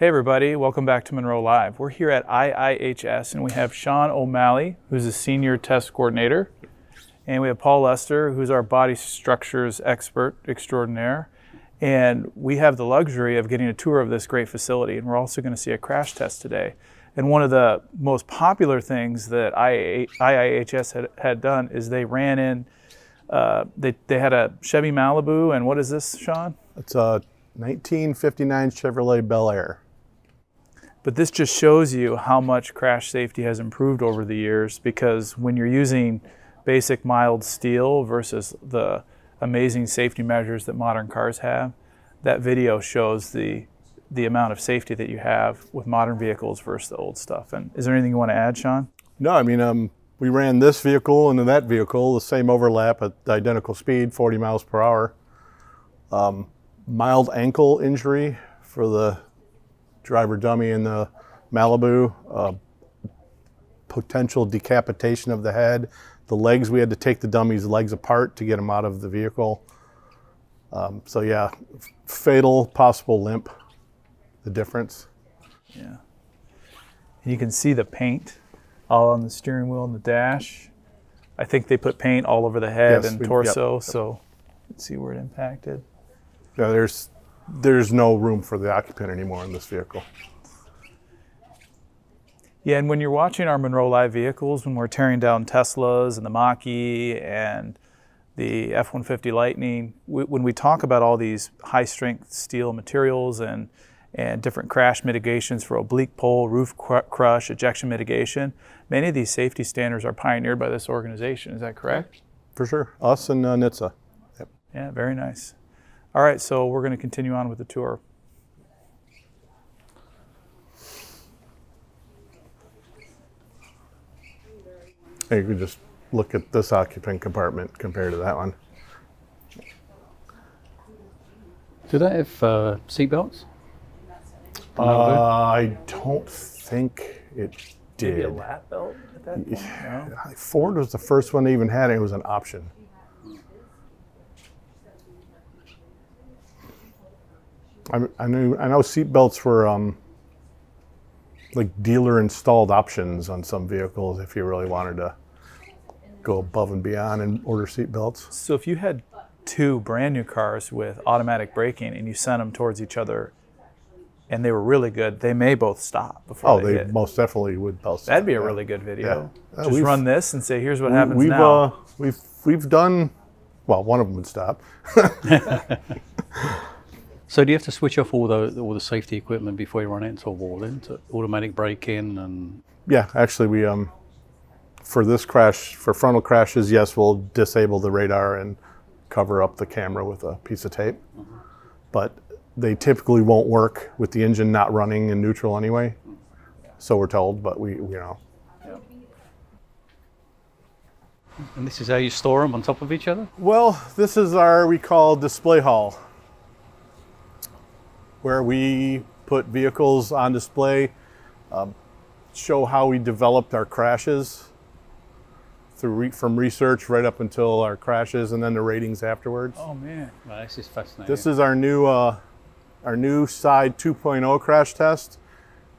Hey everybody, welcome back to Munro Live. We're here at IIHS and we have Sean O'Malley, who's a senior test coordinator, and we have Paul Lester, who's our body structures expert extraordinaire. And we have the luxury of getting a tour of this great facility, and we're also going to see a crash test today. And one of the most popular things that IIHS had, had done is they ran in, uh, they, they had a Chevy Malibu, and what is this, Sean? It's a 1959 Chevrolet Bel Air. But this just shows you how much crash safety has improved over the years because when you're using basic mild steel versus the amazing safety measures that modern cars have, that video shows the the amount of safety that you have with modern vehicles versus the old stuff. And is there anything you want to add, Sean? No, I mean, um, we ran this vehicle into that vehicle, the same overlap at identical speed, 40 miles per hour. Um, mild ankle injury for the driver dummy in the Malibu, uh, potential decapitation of the head. The legs, we had to take the dummy's legs apart to get him out of the vehicle. Um, so yeah, fatal possible limp, the difference. Yeah. And you can see the paint all on the steering wheel and the dash. I think they put paint all over the head Yes, and we- torso, yep, yep. so let's see where it impacted. Yeah, there's there's no room for the occupant anymore in this vehicle. Yeah, and when you're watching our Munro Live vehicles, when we're tearing down Teslas and the Mach-E and the F-150 Lightning, we, when we talk about all these high-strength steel materials and and different crash mitigations for oblique pole, roof cr- crush, ejection mitigation, many of these safety standards are pioneered by this organization. Is that correct? For sure. Us and uh, NHTSA. Yep. Yeah, very nice. All right, so we're going to continue on with the tour. You can just look at this occupant compartment compared to that one. Do they have uh, seatbelts? Uh, I don't think it Maybe a did. lap belt at that point? No? Ford was the first one to even had it. It was an option. I, I knew I know seatbelts were um, like dealer installed options on some vehicles if you really wanted to go above and beyond and order seatbelts. So if you had two brand new cars with automatic braking and you sent them towards each other and they were really good, they may both stop before Oh, they, they most definitely would both. That'd be a yeah. really good video. Yeah. Uh, Just run this and say, here's what We- happens we've now. uh, we've we've done well. One of them would stop. So do you have to switch off all the all the safety equipment before you run into a wall? Into automatic braking and Yeah, actually, we um, for this crash, for frontal crashes, yes, we'll disable the radar and cover up the camera with a piece of tape. But they typically won't work with the engine not running in neutral anyway. So we're told, but we, you know, and this is how you store them on top of each other. Well, this is our we call display hall, where we put vehicles on display, um, show how we developed our crashes through re- from research right up until our crashes, and then the ratings afterwards. oh, man. This is fascinating. This is our new uh, our new side 2.0 crash test.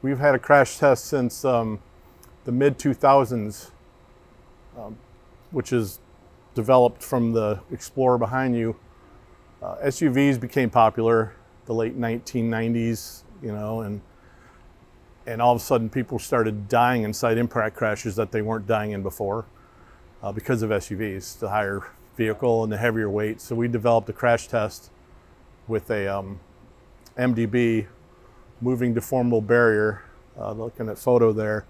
We've had a crash test since um, the mid 2000s, um, which is developed from the Explorer behind you. Uh, SUVs became popular the late 1990s, you know, and and all of a sudden people started dying inside impact crashes that they weren't dying in before uh, because of SUVs, the higher vehicle and the heavier weight. So we developed a crash test with a um, MDB, moving deformable barrier, uh, looking at photo there,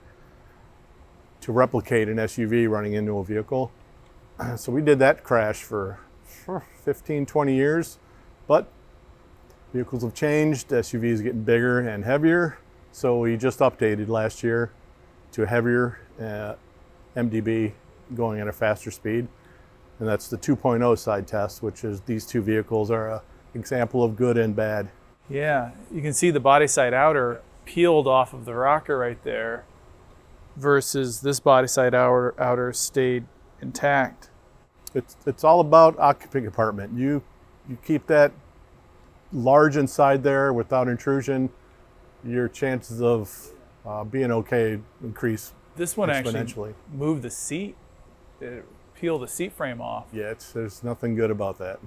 to replicate an SUV running into a vehicle. So we did that crash for, for 15, 20 years, but vehicles have changed, SUVs getting bigger and heavier. So we just updated last year to a heavier uh, MDB going at a faster speed. And that's the 2.0 side test, which is these two vehicles are a example of good and bad. Yeah, you can see the body side outer peeled off of the rocker right there versus this body side outer, outer stayed intact. It's it's all about occupant compartment. You you keep that large inside there without intrusion. your chances of uh, being okay increase This one actually exponentially. moved the seat, it peeled the seat frame off. Yeah, it's, there's nothing good about that.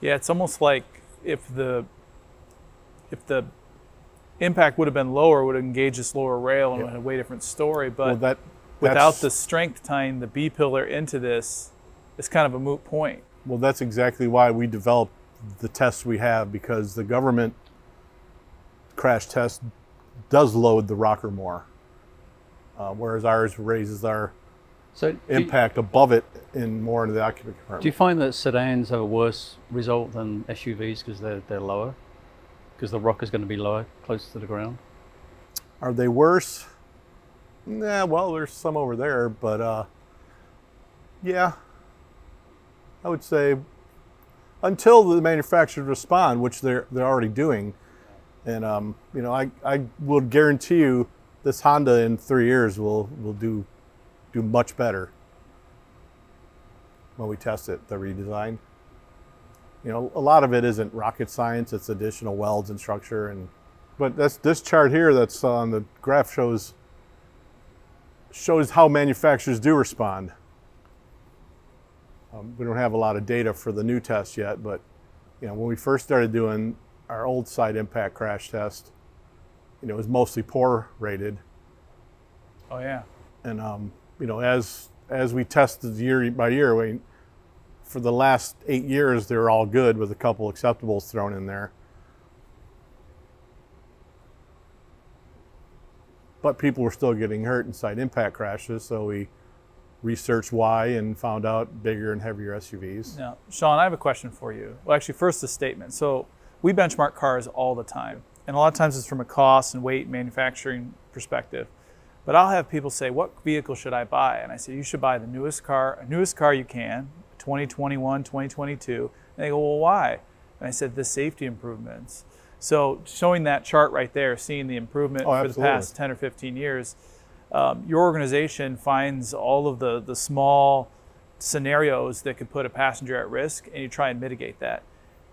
Yeah, it's almost like if the if the impact would have been lower, would have engaged this lower rail and Yeah. would have had a way different story. But well, that without that's- the strength tying the B pillar into this, it's kind of a moot point. Well, that's exactly why we developed the tests we have because the government crash test does load the rocker more, uh, whereas ours raises our So do you- impact above it in more into the occupant compartment. Do you find that sedans have a worse result than SUVs because they're, they're lower? Because the rock is going to be lower, closer to the ground? Are they worse? Nah, well, there's some over there, but uh, yeah, I would say until the manufacturers respond, which they're they're already doing, and um, you know, I I will guarantee you this Honda in three years will will do do much better when we test it, the redesign. You know, a lot of it isn't rocket science; it's additional welds and structure and but that's this chart here that's on the graph shows shows how manufacturers do respond. Um, we don't have a lot of data for the new test yet, but you know when we first started doing our old side impact crash test, you know it was mostly poor rated, Oh yeah. and um, you know as as we tested year by year, we, for the last eight years they were all good with a couple acceptables thrown in there. but people were still getting hurt in side impact crashes. So we researched why and found out bigger and heavier SUVs. Now, Sean, I have a question for you. Well, actually, first a statement. So we benchmark cars all the time, and a lot of times it's from a cost and weight manufacturing perspective. But I'll have people say, "What vehicle should I buy?" And I say, "You should buy the newest car, newest car you can, 2021, 2022." And they go, "Well, why?" And I said, "The safety improvements." So showing that chart right there, seeing the improvement Oh, for the past 10 or 15 years, um, your organization finds all of the, the small scenarios that could put a passenger at risk and you try and mitigate that.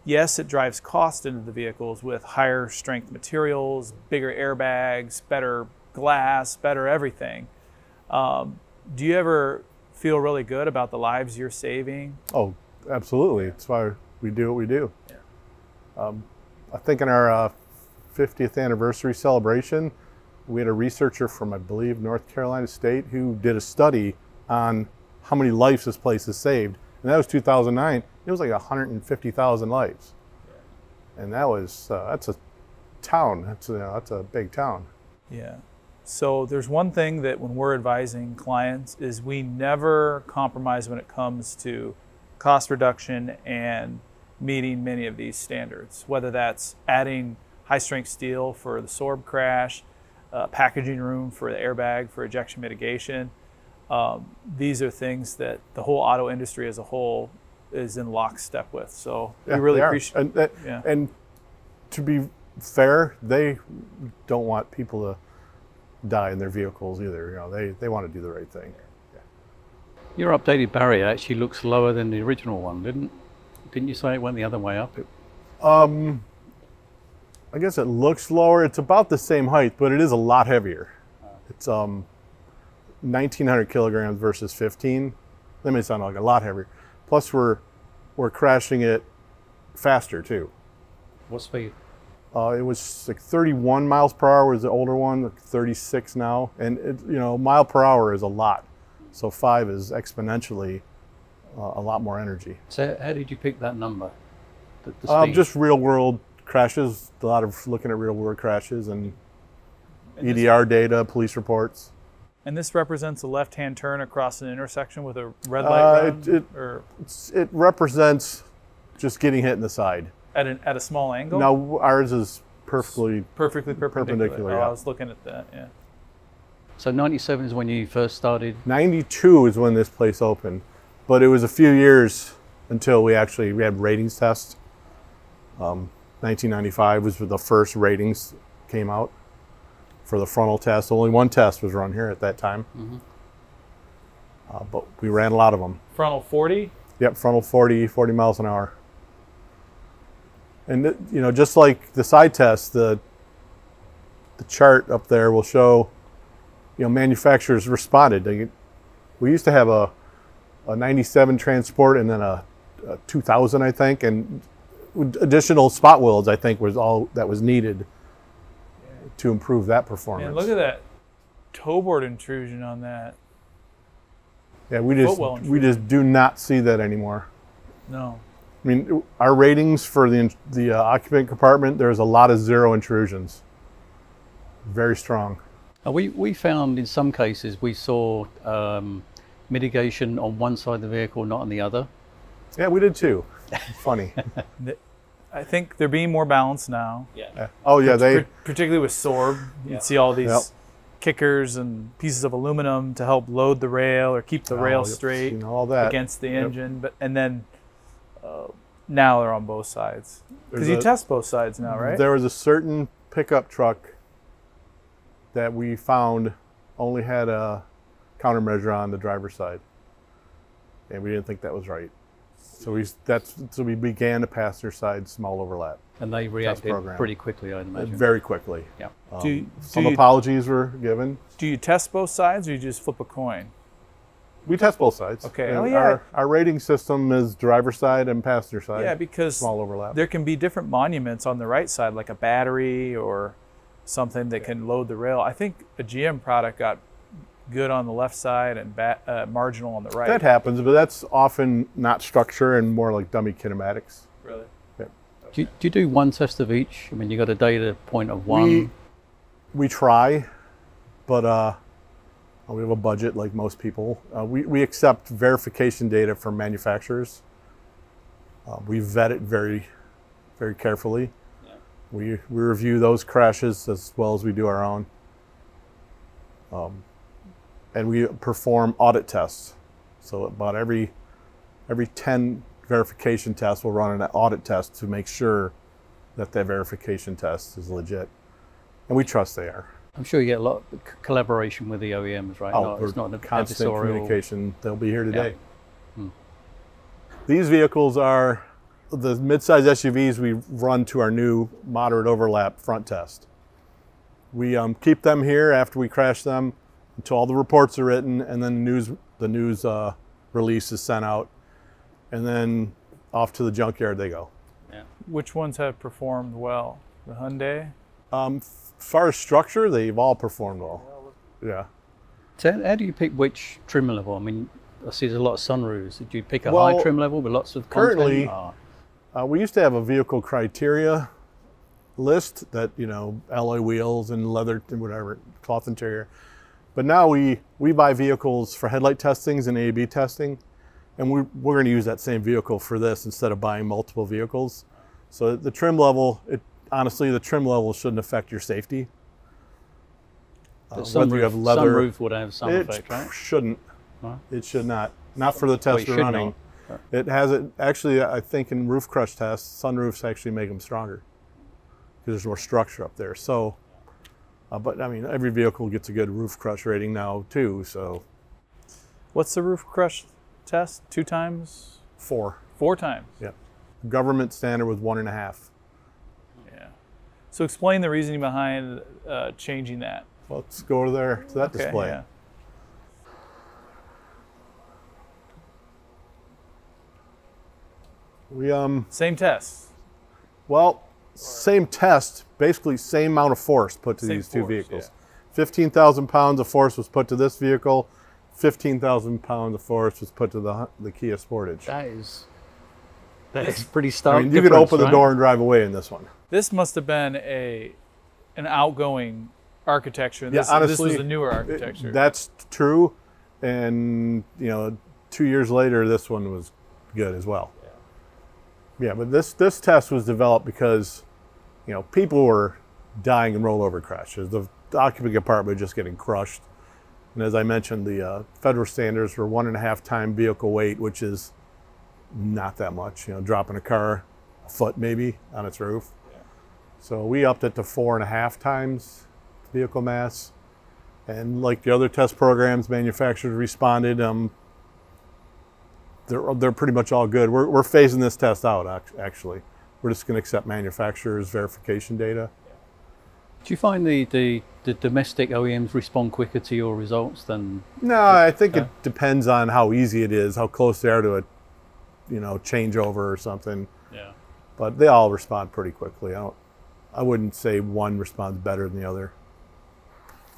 Yes, it drives cost into the vehicles with higher strength materials, bigger airbags, better glass, better everything. Um, do you ever feel really good about the lives you're saving? Oh, absolutely. That's why we do what we do. Um, I think in our uh, 50th anniversary celebration, we had a researcher from, I believe, North Carolina State who did a study on how many lives this place has saved. And that was 2009. It was like 150,000 lives. And that was, uh, that's a town. That's a, that's a big town. Yeah. So there's one thing that when we're advising clients is we never compromise when it comes to cost reduction and meeting many of these standards, whether that's adding high strength steel for the sorb crash, uh, packaging room for the airbag for ejection mitigation. Um, these are things that the whole auto industry as a whole is in lockstep with. So Yeah, we really appreciate. And, that- Yeah. and to be fair, they don't want people to die in their vehicles either. You know, they, they want to do the right thing. Your updated barrier actually looks lower than the original one, didn't? Didn't you say it went the other way up? It- Um, I guess it looks lower. It's about the same height, but it is a lot heavier. It's um, 1,900 kilograms versus 15. That may sound like a lot heavier. Plus, we're we're crashing it faster too. What speed? Uh, it was like 31 miles per hour was the older one, like 36 now, and it, you know mile per hour is a lot. So five is exponentially uh, a lot more energy. So how did you pick that number? The, the Um, just real world crashes. A lot of looking at real world crashes and And EDR data, police reports. And this represents a left-hand turn across an intersection with a red Uh, light it- run, it- or it represents just getting hit in the side. at, an, at a small angle. Now ours is perfectly. perfectly perpendicular. perpendicular, Oh, yeah. I was looking at that. Yeah. so 97 is when you first started. 92 is when this place opened, but it was a few years until we actually we had ratings tests. Um, 1995 was when the first ratings came out for the frontal test. Only one test was run here at that time, uh, but we ran a lot of them. Frontal 40. Yep, frontal 40, 40 miles an hour. And you know, just like the side test, the the chart up there will show, you know, manufacturers responded. They, we used to have a a 97 transport and then a, a 2000, I think, and additional spot welds, I think, was all that was needed to improve that performance. Man, look at that toe board intrusion on that. yeah, we just we just do not see that anymore. No. I mean, our ratings for the the uh, occupant compartment, there's a lot of zero intrusions. Very strong. Uh, we, we found in some cases we saw um, mitigation on one side of the vehicle, not on the other. Yeah, we did too. Funny. I think they're being more balanced now. Yeah. Oh yeah, they particularly with Sorb, you'd see all these Yep. kickers and pieces of aluminum to help load the rail or keep the Oh, rail straight all that. against the Yep. engine. But and then uh, now they're on both sides because you a- test both sides now, right? There was a certain pickup truck that we found only had a countermeasure on the driver's side, and we didn't think that was right. So we that's so we began the passenger side small overlap And they reacted program. pretty quickly, I'd imagine. very quickly. yeah. Um, Do you- some you- apologies were given. Do you test both sides or you just flip a coin? We test both sides. Okay. And Oh, yeah. Our, our rating system is driver side and passenger side. Yeah, because small overlap. there can be different monuments on the right side, like a battery or something that can load the rail. I think a GM product got good on the left side and ba- uh, marginal on the right. That happens, but that's often not structure and more like dummy kinematics. really. Do you, do you do one test of each? I mean, you got a data point of one. We we try, but uh, we have a budget like most people. Uh, we we accept verification data from manufacturers. Uh, we vet it very, very carefully. We we review those crashes as well as we do our own. Um, and we perform audit tests. So about every every ten verification tests, we'll run an audit test to make sure that that verification test is legit. And we trust they are. I'm sure you get a lot of collaboration with the OEMs, right? Oh, we're it's not an constant adversarial. communication. They'll be here today. Hmm. These vehicles are the midsize SUVs we run to our new moderate overlap front test. We um, keep them here after we crash them until all the reports are written, and then the news the news uh, release is sent out, and then off to the junkyard they go. Yeah. Which ones have performed well? The Hyundai. Um, f- far as structure, they've all performed well. Yeah. So how how do you pick which trim level? I mean, I see there's a lot of sunroofs. Do you pick a Well, high trim level with lots of content? currently- Ah, Uh, we used to have a vehicle criteria list that you know alloy wheels and leather and whatever cloth interior, but now we we buy vehicles for headlight testings and A/B testing, and we we're going to use that same vehicle for this instead of buying multiple vehicles. So the trim level, it honestly the trim level shouldn't affect your safety. Uh, whether you sunroof, have leather, sunroof would have some it effect, right? shouldn't. Right. It should not. Not for the test we're running. not. It has it actually. I think in roof crush tests, sunroofs actually make them stronger because there's more structure up there. So, uh, but I mean, every vehicle gets a good roof crush rating now too. So What's the roof crush test? Two times? four. Four times? Yeah. Government standard was one and a half. Yeah. So explain the reasoning behind uh, changing that. Let's go to there to that Okay, display. yeah. We um Same test. well, same test, basically same amount of force put to Same these two force, vehicles. Fifteen thousand pounds of force was put to this vehicle. Fifteen thousand pounds of force was put to the the Kia Sportage. That is that is pretty stark. I mean, you could open the door and drive away in this one. This must have been a an outgoing architecture. Yeah, This, this was a newer It- architecture. that's true, and you know, two years later, this one was good as well. Yeah, but this this test was developed because, you know, people were dying in rollover crashes. The, the occupant compartment just getting crushed, and as I mentioned, the uh, federal standards were one and a half time vehicle weight, which is not that much. You know, dropping a car a foot maybe on its roof. So we upped it to four and a half times vehicle mass. And like the other test programs, manufacturers responded. Um, they're, they're pretty much all good. We're, we're phasing this test out, actually. we're just going to accept manufacturer's verification data. Do you find the, the, the domestic OEMs respond quicker to your results than No, I think it depends on how easy it is, how close they are to a, you know, changeover or something. yeah. But they all respond pretty quickly. I don't, I wouldn't say one responds better than the other.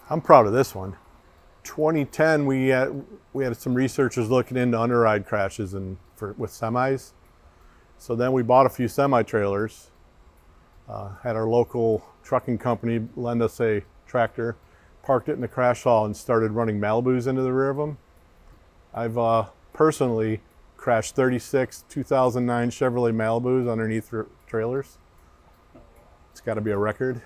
I'm proud of this one. 2010, we had we had some researchers looking into underride crashes and for with semis. So then we bought a few semi trailers. Uh, had our local trucking company lend us a tractor, parked it in the crash hall, and started running Malibus into the rear of them. I've uh, personally crashed 36 2009 Chevrolet Malibus underneath tra- trailers. It's got to be a record.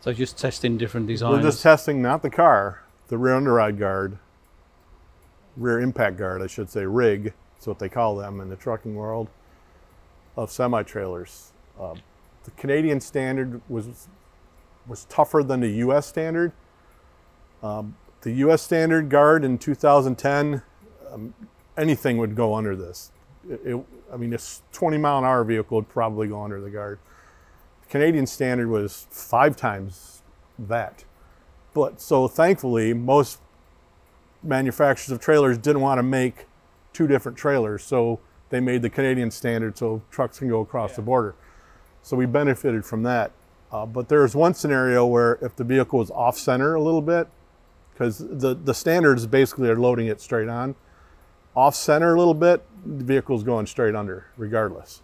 So just testing different designs. We're just testing not the car, the rear underride guard, rear impact guard, I should say, rig. That's what they call them in the trucking world of semi trailers. Uh, the Canadian standard was was tougher than the U.S. standard. Um, the U.S. standard guard in 2010, um, anything would go under this. It, it, I mean, this 20 mile an hour vehicle would probably go under the guard. Canadian standard was five times that. But so thankfully, most manufacturers of trailers didn't want to make two different trailers, so they made the Canadian standard so trucks can go across the border. So we benefited from that. Uh, but there's one scenario where if the vehicle is off center a little bit, because the, the standards basically are loading it straight on, off center a little bit, the vehicle's going straight under regardless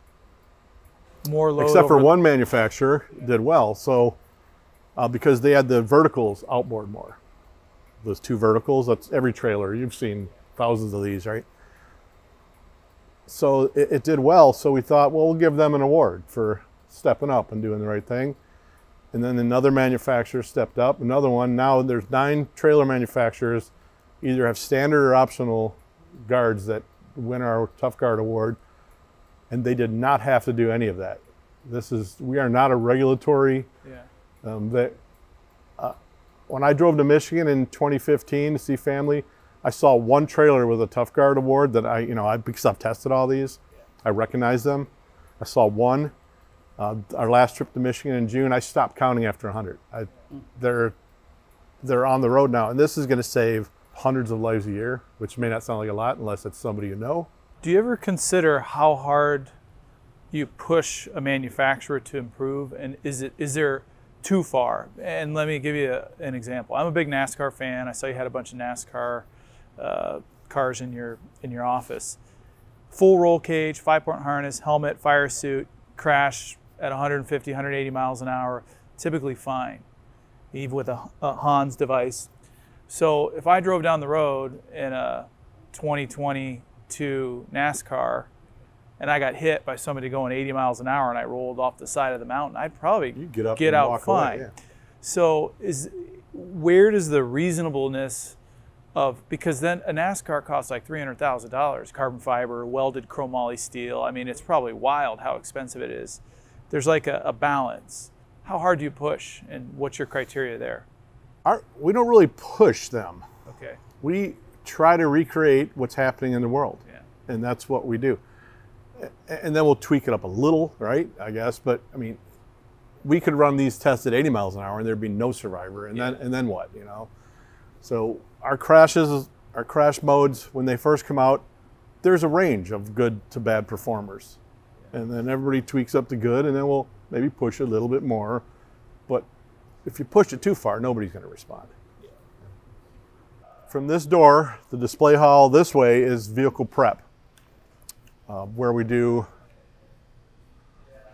More load except for one manufacturer did well. So uh, because they had the verticals outboard more, those two verticals. That's every trailer. You've seen thousands of these, right? So it, it did well. So we thought, well, we'll give them an award for stepping up and doing the right thing. And then another manufacturer stepped up. Another one. Now there's nine trailer manufacturers, either have standard or optional guards that win our Tough Guard award and they did not have to do any of that. This is we are not a regulatory. Yeah. Um, that uh, when I drove to Michigan in 2015 to see family, I saw one trailer with a Tough Guard award that I you know I because I've tested all these, I recognize them. I saw one. Uh, our last trip to Michigan in June, I stopped counting after 100. I, they're they're on the road now, and this is going to save hundreds of lives a year, which may not sound like a lot unless it's somebody you know. Do you ever consider how hard you push a manufacturer to improve, and is it is there too far? And let me give you a, an example. I'm a big NASCAR fan. I saw you had a bunch of NASCAR uh, cars in your in your office. Full roll cage, five point harness, helmet, fire suit, crash at 150, 180 miles an hour, typically fine, even with a, a Hans device. So if I drove down the road in a 2022 NASCAR and I got hit by somebody going 80 miles an hour and I rolled off the side of the mountain, I'd probably You get up get out fine. away. Yeah. So is where does the reasonableness of because then a NASCAR costs like three hundred thousand dollars, carbon fiber, welded chromoly steel. I mean, it's probably wild how expensive it is. There's like a, a balance. How hard do you push, and what's your criteria there? Our, we don't really push them. Okay. We try to recreate what's happening in the world, Yeah. and that's what we do. And then we'll tweak it up a little, right? I guess, but I mean, we could run these tests at 80 miles an hour, and there'd be no survivor, and then and then what, you know? So our crashes, our crash modes, when they first come out, there's a range of good to bad performers, and then everybody tweaks up the good, and then we'll maybe push a little bit more. But if you push it too far, nobody's going to respond. From this door, the display hall this way is vehicle prep, uh, where we do,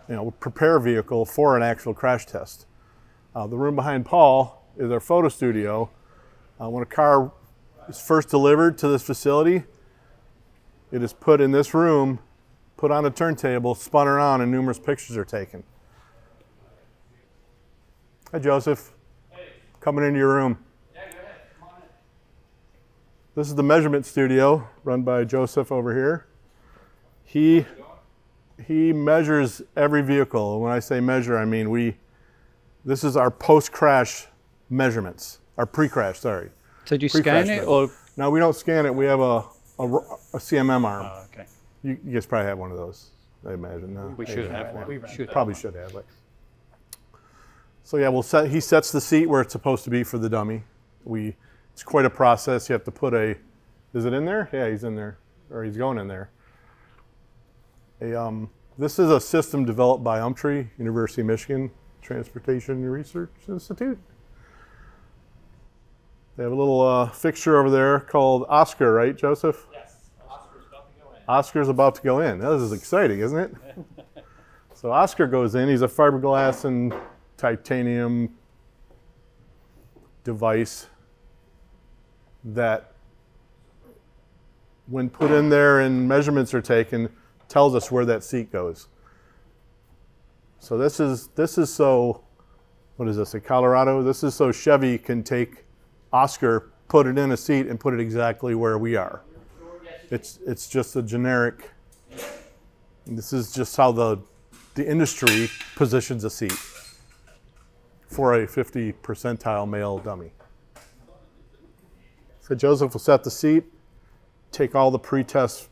you know, prepare vehicle for an actual crash test. Uh, the room behind Paul is our photo studio. Uh, when a car is first delivered to this facility, it is put in this room, put on a turntable, spun around, and numerous pictures are taken. Hi, Joseph. Coming into your room. This is the measurement studio run by Joseph over here. He he measures every vehicle. When I say measure, I mean we. This is our post-crash measurements. Our pre-crash, sorry. So do you Pre-crash scan it measurement. or? Now we don't scan it. We have a a, a CMM arm. Oh, okay. You, you guys probably have one of those, I imagine. No? We should have one. We Should. Probably should have. But. So yeah, we'll set. He sets the seat where it's supposed to be for the dummy. We. It's quite a process. You have to put a. Is it in there? Yeah, he's in there, or he's going in there. A, um, this is a system developed by UMTRI, University of Michigan Transportation Research Institute. They have a little uh, fixture over there called Oscar, right, Joseph? Yes, Oscar's about to go in. Oscar's about to go in. This is exciting, isn't it? so Oscar goes in. He's a fiberglass and titanium device that, when put in there and measurements are taken, tells us where that seat goes. So this is this is so. What is this? A Colorado? This is so Chevy can take Oscar, put it in a seat, and put it exactly where we are. It's it's just a generic. This is just how the the industry positions a seat for a 50 percentile male dummy. Joseph will set the seat, take all the pre-test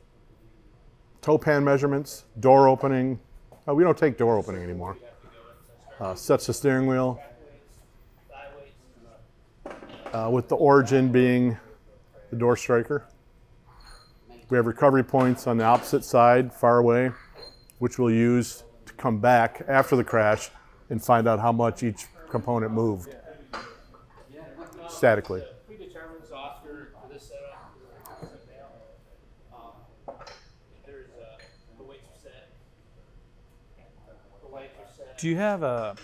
toe pan measurements, door opening. Oh, we don't take door opening anymore. Uh, sets the steering wheel. Uh, with the origin being the door striker. We have recovery points on the opposite side, far away, which we'll use to come back after the crash and find out how much each component moved statically. predetermines Oscar for this setup. Um, there's uh, the weights are set. The weights are set. Do you have a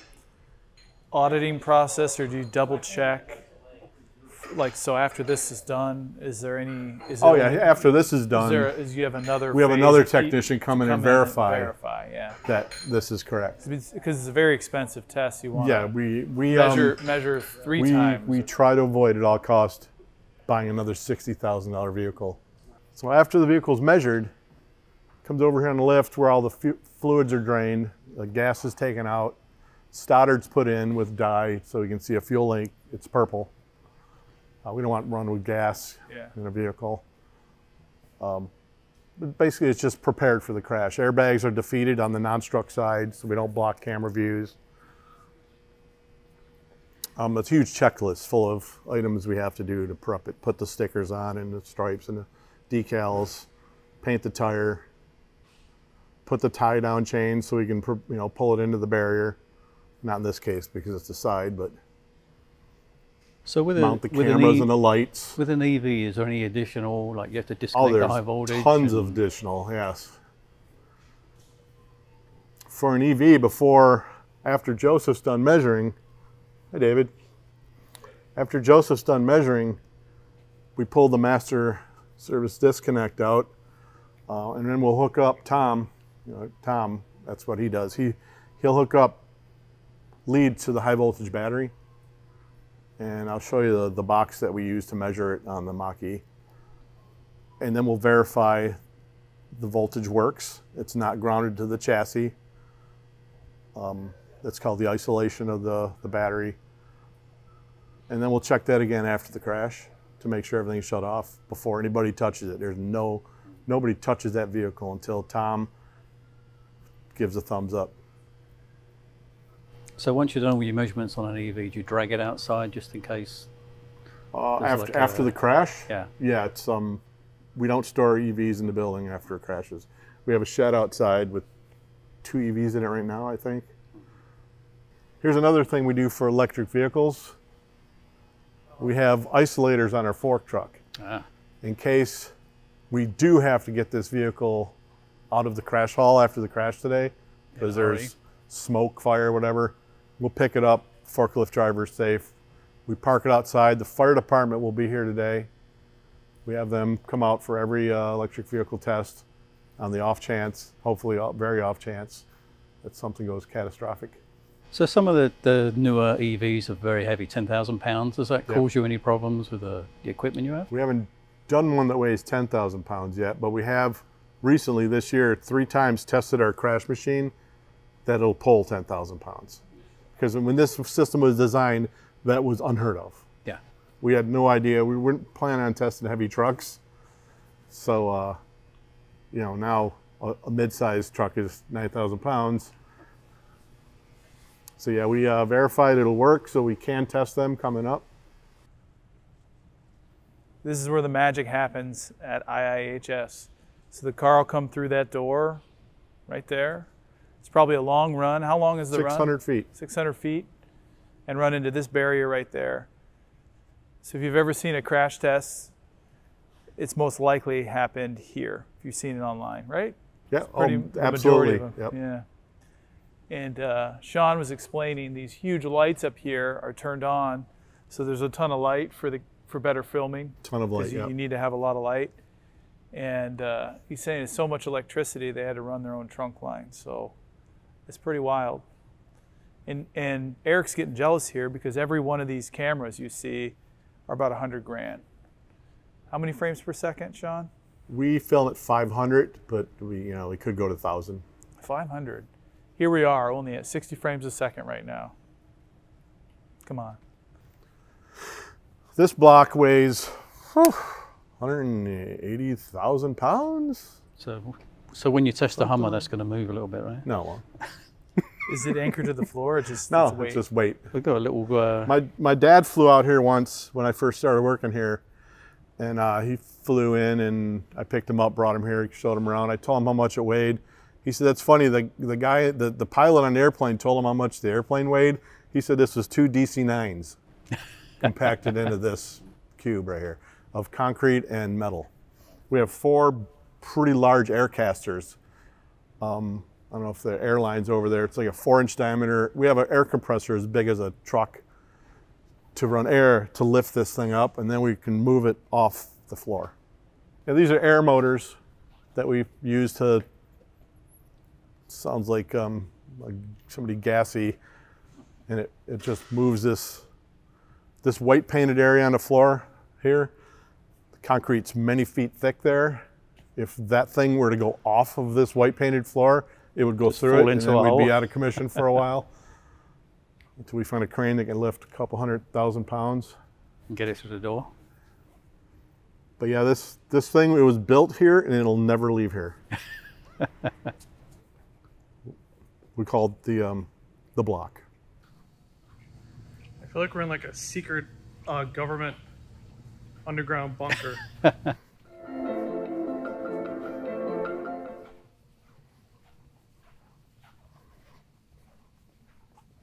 auditing process, or do you double check? Like, so after this is done, is there any? Is there Oh yeah, any- after this is Is done, there? Is you have another? we have another technician come in and come in verify verify, yeah. that this is correct. Because it's a very expensive test. You want Yeah, we we measure um, measure three we times. we try to avoid at all cost buying another sixty thousand dollar vehicle. So after the vehicle's measured, comes over here on the lift where all the fluids are drained, the gas is taken out, Stoddard's put in with dye so you can see a fuel leak. It's purple. Uh, we don't want run with gas Yeah. in a vehicle. Um, but basically, it's just prepared for the crash. Airbags are defeated on the non-struck side, so we don't block camera views. Um, it's a huge checklist full of items we have to do to prep it, put the stickers on and the stripes and the decals, paint the tire, put the tie down chain so we can you know pull it into the barrier. Not in this case because it's the side, but So with, mount a, the with, cameras e- and the lights. with an EV, is there any additional, like you have to Oh, disconnect the high voltage? tons of additional, yes. For an EV, before, after Joseph's done measuring, hi David. After Joseph's done measuring, we pull the master service disconnect out, uh, and then we'll hook up Tom. You know, Tom, that's what he does. He he'll hook up lead to the high voltage battery, and I'll show you the, the box that we use to measure it on the Mach-E and then we'll verify the voltage works. It's not grounded to the chassis. Um, that's called the isolation of the, the battery. And then we'll check that again after the crash to make sure everything's shut off before anybody touches it. There's no, nobody touches that vehicle until Tom gives a thumbs up. So once you're done with your measurements on an EV, do you drag it outside just in case? Uh, after like a- the crash, Yeah. yeah, it's um, we don't store EVs in the building after it crashes. We have a shed outside with two EVs in it right now, I think. Here's another thing we do for electric vehicles. We have isolators on our fork truck Ah, in case we do have to get this vehicle out of the crash hall after the crash today because hurry. there's smoke, fire, whatever. We'll pick it up. Forklift driver's safe. We park it outside. The fire department will be here today. We have them come out for every uh, electric vehicle test on the off chance, hopefully uh, very off chance, that something goes catastrophic. So some of the, the newer EVs are very heavy, 10,000 pounds. Does that Yeah. cause you any problems with the, the equipment you have? We haven't done one that weighs 10,000 pounds yet, but we have recently this year three times tested our crash machine that'll pull 10,000 pounds. Because when this system was designed, that was unheard of. Yeah. We had no idea. We weren't planning on testing heavy trucks. So, uh, you know, now a, a mid-sized truck is 9,000 pounds. So yeah, we uh, verified it'll work, so we can test them coming up. This is where the magic happens at IIHS. So the car will come through that door right there. It's probably a long run. How long is the run? 600 feet. 600 feet and run into this barrier right there. So if you've ever seen a crash test, it's most likely happened here if you've seen it online, right? Yeah, Pretty, oh, absolutely. Yep. Yeah. And uh, Sean was explaining these huge lights up here are turned on, so there's a ton of light for the for better filming. Ton of light. you, Yep. you need to have a lot of light. And uh, he's saying it's so much electricity they had to run their own trunk line. So it's pretty wild. And and Eric's getting jealous here because every one of these cameras you see are about 100 grand. How many frames per second, Sean? We film at 500, but we, you know, we could go to 1,000. 500. Here we are, only at 60 frames a second right now. Come on. This block weighs whew, 180,000 pounds. So, so when you test the Hummer, that's going to move a little bit, right? No, Is it anchored to the floor or just no, it's weight? it's just weight. We've got a little. Uh, My my dad flew out here once when I first started working here, and uh, he flew in and I picked him up, brought him here, showed him around. I told him how much it weighed. He said that's funny. The the guy, the, the pilot on the airplane, told him how much the airplane weighed. He said this was two DC nines compacted into this cube right here of concrete and metal. We have four pretty large air casters. Um, I don't know if the airline's over there. It's like a four inch diameter. We have an air compressor as big as a truck to run air to lift this thing up, and then we can move it off the floor. Yeah, these are air motors that we use to. Sounds like, um, like somebody gassy, and it, it just moves this this white painted area on the floor here. The concrete's many feet thick there. If that thing were to go off of this white painted floor, it would go through fall it, and then we'd be out of commission for a while until we find a crane that can lift a couple hundred thousand pounds. and get it through the door. But yeah, this this thing it was built here and it'll never leave here. we call it the um, the block. I feel like we're in like a secret uh, government underground bunker.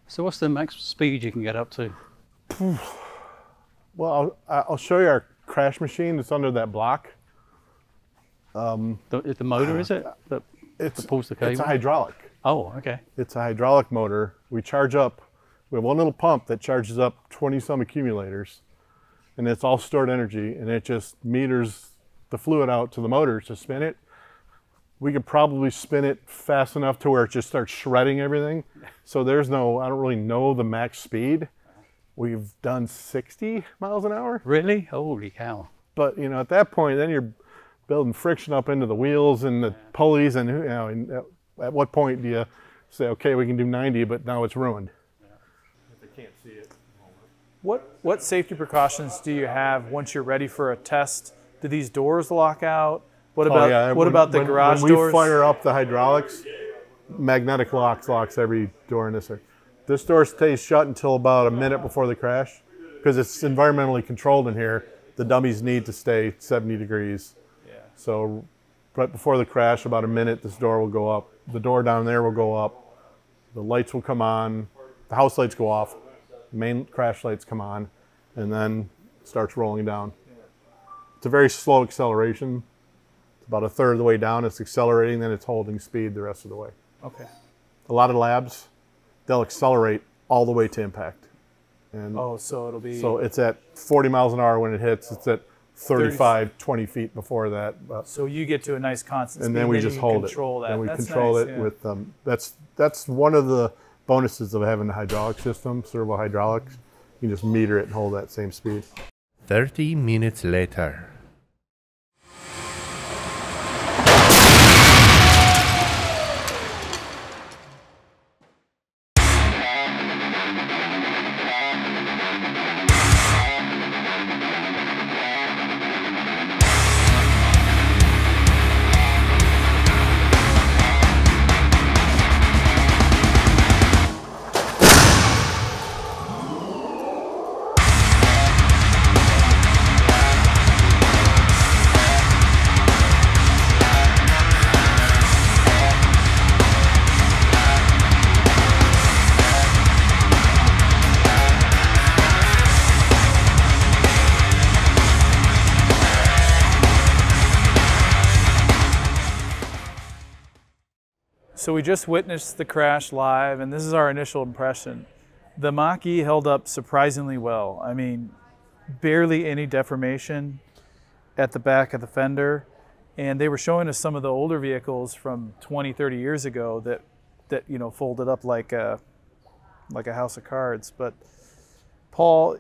So what's the max speed you can get up to? Well, I'll, I'll show you our crash machine that's under that block. Um, the, the motor is it that, It's that pulls the cable? it's a hydraulic. oh, okay. It's a hydraulic motor. We charge up. We have one little pump that charges up 20 some accumulators, and it's all stored energy, and it just meters the fluid out to the motor to spin it. We could probably spin it fast enough to where it just starts shredding everything. So there's no, I don't really know the max speed. We've done 60 miles an hour, Really? Holy cow! but you know, at that point, then you're building friction up into the wheels and the pulleys, and you know, and at, at what point do you say, okay, we can do 90, but now it's ruined? What what safety precautions do you have once you're ready for a test? Do these doors lock out? What oh, about Oh, yeah, what when- about the when- garage when we doors? fire up the hydraulics, magnetic locks locks every door in this. area. This door stays shut until about a minute before the crash, because it's environmentally controlled in here. The dummies need to stay 70 degrees. Yeah. So, right before the crash, about a minute, this door will go up. The door down there will go up. The lights will come on. The house lights go off. Main crash lights come on, and then starts rolling down. It's a very slow acceleration. It's about a third of the way down. It's accelerating, then it's holding speed the rest of the way. Okay. A lot of labs, they'll accelerate all the way to impact. And Oh, so it'll be so it's at 40 miles an hour when it hits. It's at 35, 20 feet before that. But- so you get to a nice constant and speed, then we just hold control it. that. Then we That's control nice, it yeah. with um, that's that's one of the bonuses of having a hydraulic system, servo hydraulics. You can just meter it and hold that same speed. 30 minutes later. So we just witnessed the crash live, and this is our initial impression. The Mach-E held up surprisingly well. I mean, barely any deformation at the back of the fender, and they were showing us some of the older vehicles from 20, 30 years ago that that you know folded up like a like a house of cards. But Paul,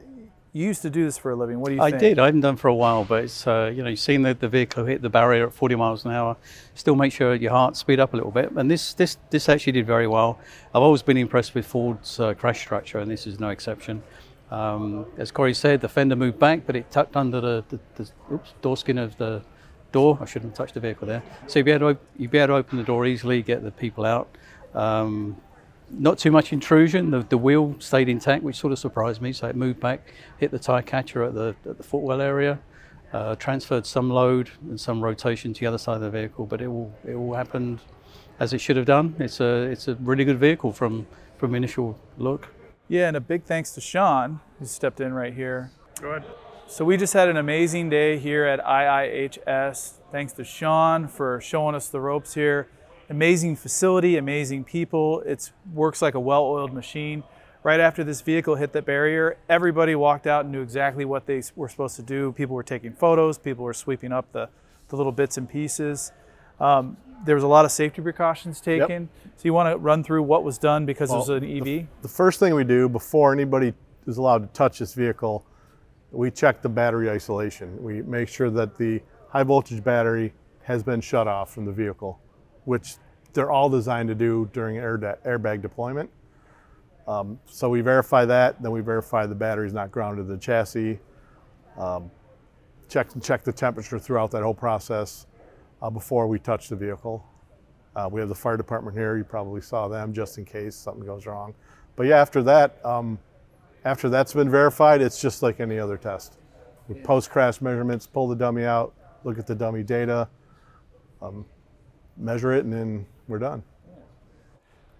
you used to do this for a living. What do you think? I think? did. I haven't done for a while, but it's uh, you know you've seen the, the vehicle hit the barrier at 40 miles an hour. Still make sure your heart speed up a little bit, and this this this actually did very well. I've always been impressed with Ford's uh, crash structure, and this is no exception. Um, as Cory said, the fender moved back, but it tucked under the, the, the oops, door skin of the door. I shouldn't have touched the vehicle there. So you'd be able to, you'd be able to open the door easily, get the people out. Um, not too much intrusion. The, the wheel stayed intact, which sort of surprised me. So it moved back, hit the tire catcher at the, at the footwell area, uh, transferred some load and some rotation to the other side of the vehicle, but it all, it all happened as it should have done. It's a, it's a really good vehicle from, from initial look. Yeah, and a big thanks to Sean who stepped in right here. Go ahead. So we just had an amazing day here at IIHS. Thanks to Sean for showing us the ropes here. Amazing facility, amazing people. It works like a well-oiled machine. Right after this vehicle hit the barrier, everybody walked out and knew exactly what they were supposed to do. People were taking photos. People were sweeping up the, the little bits and pieces. Um, there was a lot of safety precautions taken. So you want to run through what was done because it was an EV? The first thing we do before anybody is allowed to touch this vehicle, we check the battery isolation. We make sure that the high voltage battery has been shut off from the vehicle, which they're all designed to do during air airbag deployment. Um, so we verify that, then we verify the battery's not grounded to the chassis. Um, check and check the temperature throughout that whole process uh, before we touch the vehicle. Uh, we have the fire department here. You probably saw them just in case something goes wrong. But yeah, after that, um, after that's been verified, it's just like any other test. We post crash measurements, pull the dummy out, look at the dummy data, um, measure it, and then we're done.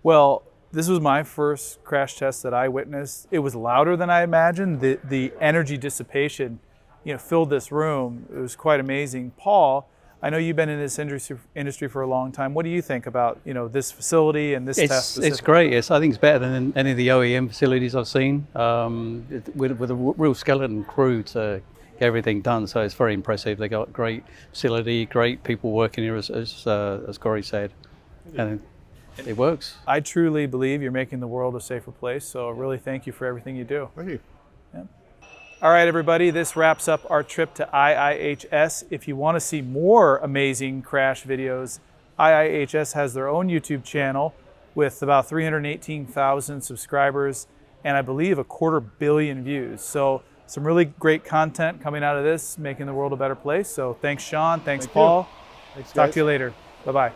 Well, this was my first crash test that I witnessed. It was louder than I imagined. The the energy dissipation, you know, filled this room. It was quite amazing. Paul, I know you've been in this industry industry for a long time. What do you think about you know this facility and this test? It's, it's great. Yes, I think it's better than any of the OEM facilities I've seen. Um, it- with, with a w- real skeleton crew to get everything done, so it's very impressive. They got great facility, great people working here, as as, uh, as Cory said, and it works. I truly believe you're making the world a safer place. So really, thank you for everything you do. Thank you. All right, everybody, this wraps up our trip to IIHS. If you want to see more amazing crash videos, IIHS has their own YouTube channel with about 318,000 subscribers and I believe a quarter billion views. So, some really great content coming out of this, making the world a better place. So, thanks, Sean. Thanks, Thank you. Paul. Thanks, Talk guys. to you later. Bye bye.